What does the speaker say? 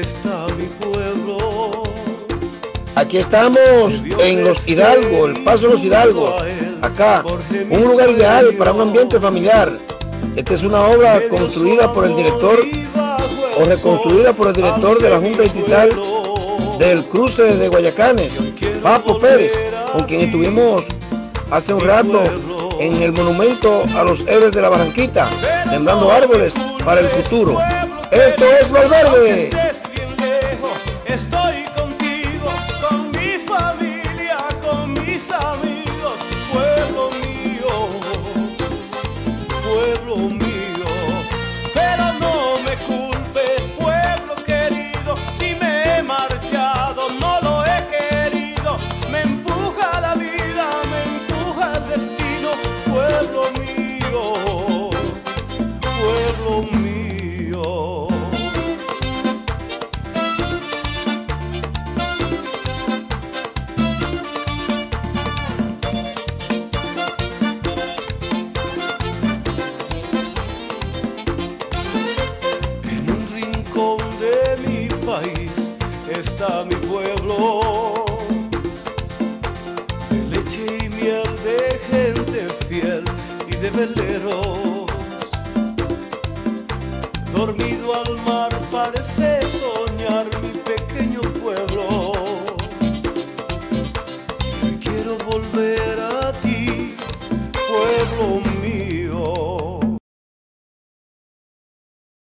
está mi pueblo. Aquí estamos en Los Hidalgo, el Paso de los Hidalgos. Acá, un lugar ideal para un ambiente familiar. Esta es una obra construida por el director o reconstruida por el director de la Junta Distrital del cruce de Guayacanes, Papo Pérez, con quien estuvimos hace un rato en el monumento a los héroes de la Barranquita, sembrando árboles para el futuro. Esto es Valverde. Estoy contigo, con mi familia, con mis amigos, está mi pueblo. De leche y miel, de gente fiel y de veleros. Dormido al mar parece soñar mi pequeño pueblo. Hoy quiero volver a ti, pueblo mío.